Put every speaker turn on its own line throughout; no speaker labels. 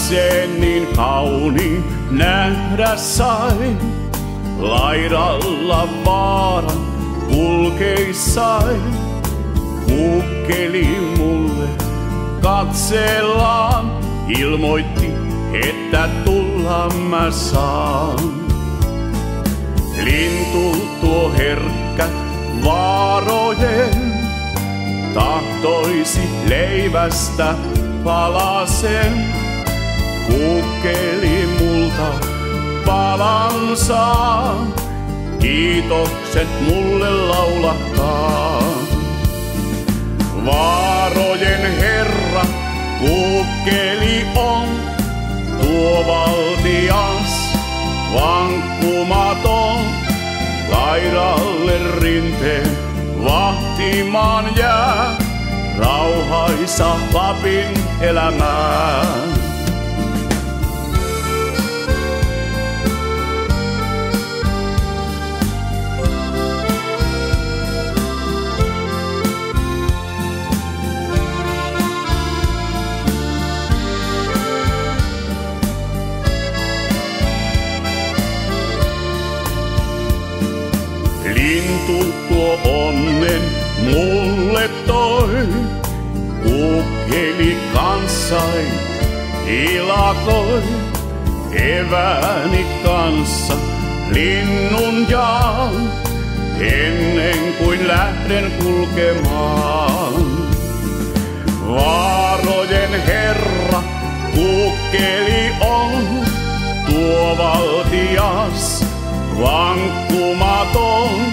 katseen niin kauniin nähdä sain. Laidalla vaaran kulkeissain. Kukkeli mulle katsellaan, ilmoitti, että tulla mä saan. Lintu tuo herkkä vaarojen, tahtoisi leivästä palasen. Kukkeli multa palansa, kiitokset mulle laulahtaa. Vaarojen herra kukkeli on, tuo valtias vankkumaton. Laidalle rinteen vahtimaan jää, rauhaisa Lapin elämää. Lintu tuo onnen mulle toi, kukkeli kanssain ilakoi. Evääni kanssa linnun jaan, ennen kuin lähden kulkemaan. Vaarojen herra kukkeli on, tuo valtias vankkumaton.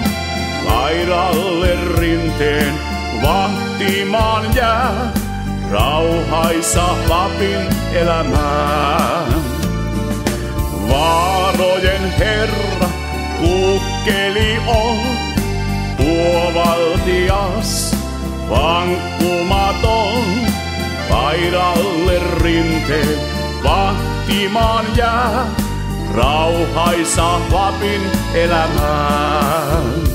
Laidalle rinteen vahtimaan jää, rauhaisa Lapin elämää. Vaarojen herra kukkeli on, tuo valtias vankkumaton. Laidalle rinteen vahtimaan jää, rauhaisa Lapin elämää.